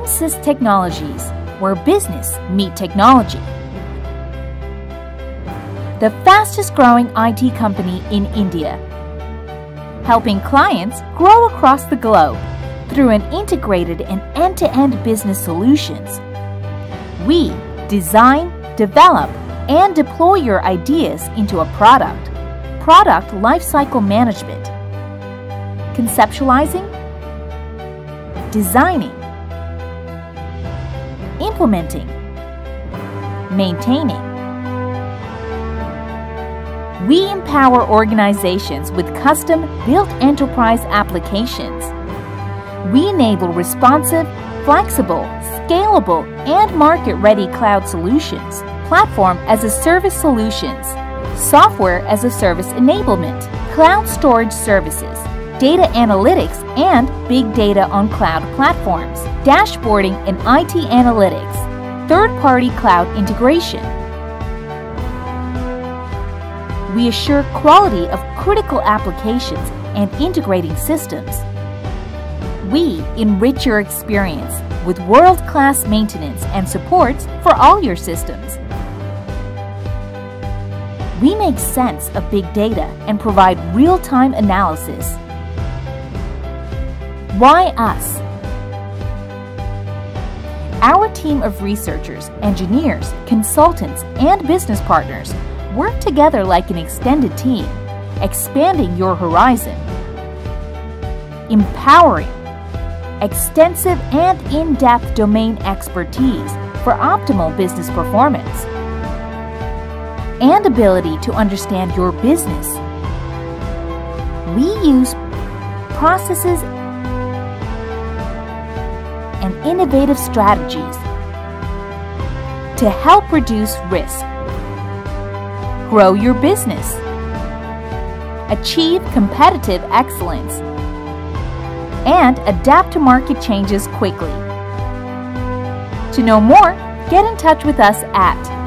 MSys Technologies, where business meet technology. The fastest growing IT company in India, helping clients grow across the globe through an integrated and end-to-end business solutions. We design, develop, and deploy your ideas into a product. Product lifecycle management. Conceptualizing, designing, implementing, maintaining. We empower organizations with custom built enterprise applications. We enable responsive, flexible, scalable, and market ready cloud solutions, platform as a service solutions, software as a service enablement, cloud storage services, data analytics, and big data on cloud platforms, dashboarding and IT analytics, third party cloud integration. We assure quality of critical applications and integrating systems. We enrich your experience with world class maintenance and supports for all your systems. We make sense of big data and provide real time analysis. Why us? Our team of researchers, engineers, consultants, and business partners work together like an extended team, expanding your horizon, empowering, extensive and in depth domain expertise for optimal business performance, and ability to understand your business. We use processes and innovative strategies to help reduce risk, grow your business, achieve competitive excellence, and adapt to market changes quickly. To know more, get in touch with us at